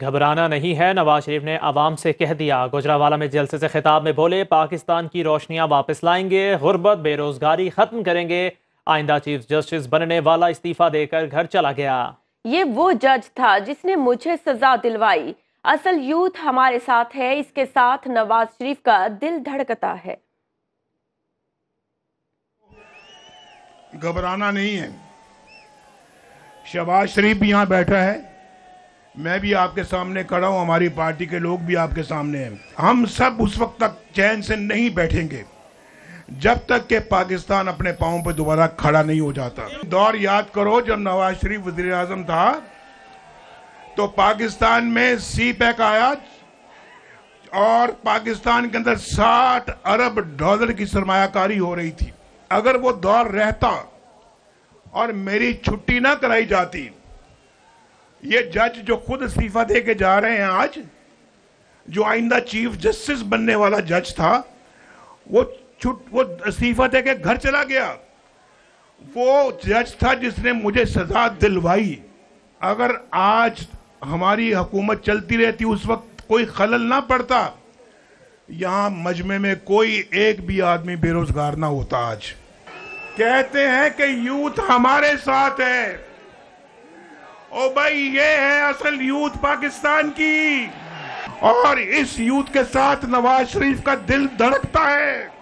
घबराना नहीं है नवाज़ शरीफ ने आवाम से कह दिया। गुजरावाला में जलसे से खिताब में बोले पाकिस्तान की रोशनियाँ वापस लाएँगे गुर्बत बेरोजगारी खत्म करेंगे। आइंदा चीफ जस्टिस बनने वाला इस्तीफा देकर घर चला गया। ये वो जज था जिसने मुझे सजा दिलवाई। असल यूथ हमारे साथ है इसके साथ नवाज़ शरीफ का दिल धड़कता है। घबराना नहीं है। शबाज शरीफ भी यहाँ बैठा है। मैं भी आपके सामने खड़ा हूँ, हमारी पार्टी के लोग भी आपके सामने हैं। हम सब उस वक्त तक चैन से नहीं बैठेंगे, जब तक के पाकिस्तान अपने पाओं पर दोबारा खड़ा नहीं हो जाता। दौर याद करो, जब नवाज़ शरीफ वज़ीर आज़म था तो पाकिस्तान में सी पैक आया और पाकिस्तान के अंदर 60 अरब डॉलर की सरमायाकारी हो रही थी। अगर वो दौर रहता और मेरी छुट्टी ना कराई जाती ये जज जो खुद इस्तीफा दे के जा रहे हैं आज, जो आइंदा चीफ जस्टिस बनने वाला जज था, वो छुट, वो इस्तीफा दे के घर चला गया। वो जज था जिसने मुझे सजा दिलवाई। अगर आज हमारी हुकूमत चलती रहती, उस वक्त कोई खलल ना पड़ता, यहाँ मजमे में कोई एक भी आदमी बेरोजगार ना होता आज। कहते हैं कि यूथ हमारे साथ है। ओ भाई, ये है असल यूथ पाकिस्तान की। और इस यूथ के साथ नवाज़ शरीफ का दिल धड़कता है।